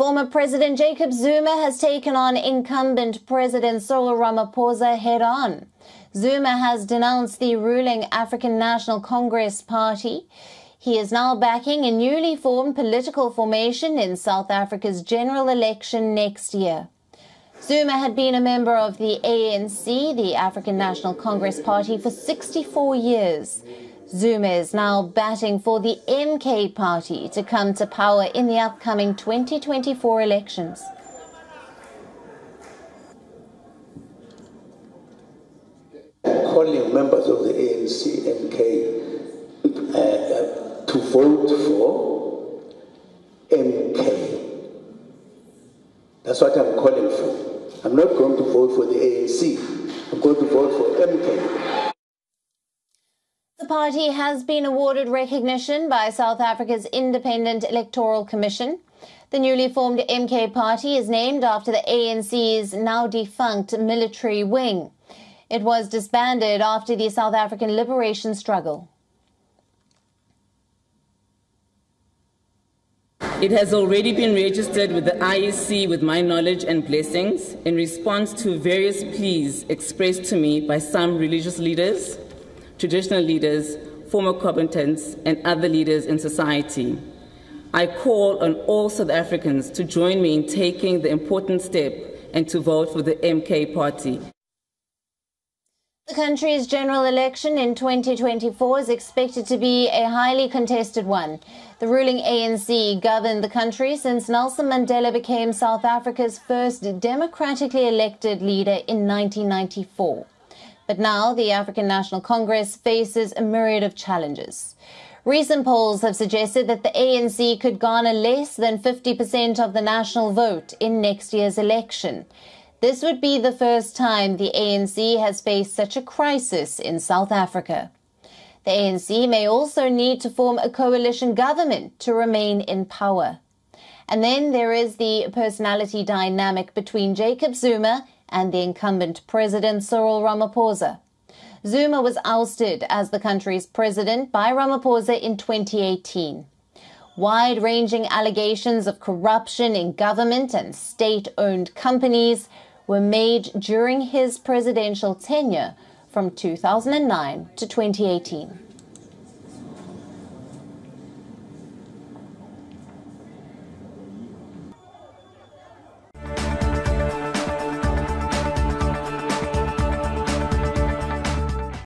Former President Jacob Zuma has taken on incumbent President Cyril Ramaphosa head on. Zuma has denounced the ruling African National Congress Party. He is now backing a newly formed political formation in South Africa's general election next year. Zuma had been a member of the ANC, the African National Congress Party, for 64 years. Zuma is now batting for the MK party to come to power in the upcoming 2024 elections. Calling members of the ANC MK uh, to vote for MK. That's what I'm calling for. I'm not going to vote for the ANC. I'm going to vote for MK party has been awarded recognition by South Africa's Independent Electoral Commission. The newly formed MK party is named after the ANC's now defunct military wing. It was disbanded after the South African liberation struggle. It has already been registered with the IEC with my knowledge and blessings in response to various pleas expressed to me by some religious leaders traditional leaders, former combatants, and other leaders in society. I call on all South Africans to join me in taking the important step and to vote for the MK party. The country's general election in 2024 is expected to be a highly contested one. The ruling ANC governed the country since Nelson Mandela became South Africa's first democratically elected leader in 1994. But now the African National Congress faces a myriad of challenges. Recent polls have suggested that the ANC could garner less than 50% of the national vote in next year's election. This would be the first time the ANC has faced such a crisis in South Africa. The ANC may also need to form a coalition government to remain in power. And then there is the personality dynamic between Jacob Zuma and the incumbent President Cyril Ramaphosa. Zuma was ousted as the country's president by Ramaphosa in 2018. Wide ranging allegations of corruption in government and state owned companies were made during his presidential tenure from 2009 to 2018.